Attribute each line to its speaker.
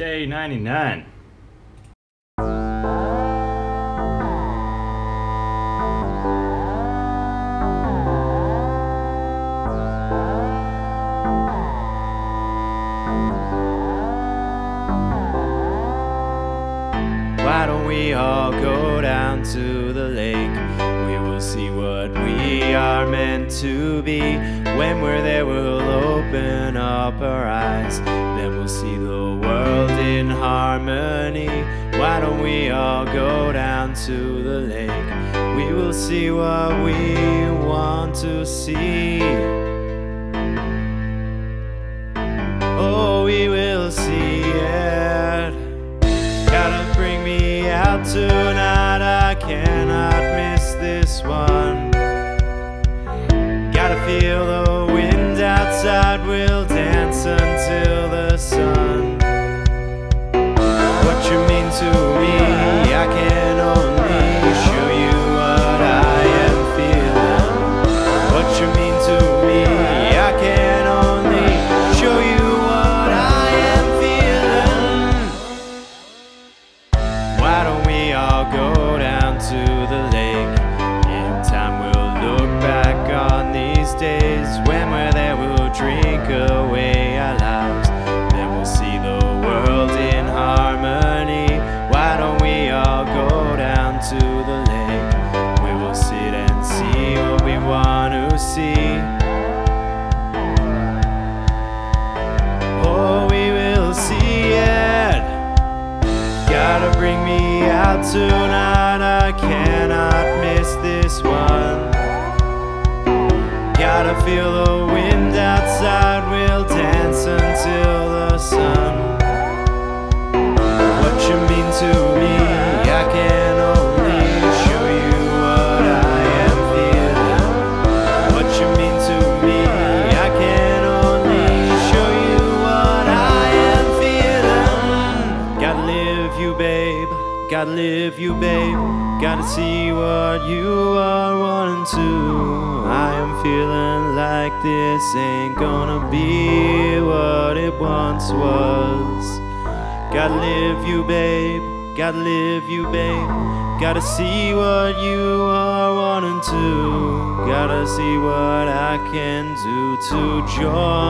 Speaker 1: Day 99.
Speaker 2: Why don't we all go down to we are meant to be. When we're there, we'll open up our eyes. Then we'll see the world in harmony. Why don't we all go down to the lake? We will see what we want to see. Oh, we will see it. Gotta bring me out tonight. Drink away our lives. Then we'll see the world in harmony. Why don't we all go down to the lake? We will sit and see what we want to see. Oh, we will see it. Gotta bring me out tonight. I cannot miss this one. Gotta feel the live you, babe. Gotta live you, babe. Gotta see what you are wanting to. I am feeling like this ain't gonna be what it once was. Gotta live you, babe. Gotta live you, babe. Gotta see what you are wanting to. Gotta see what I can do to join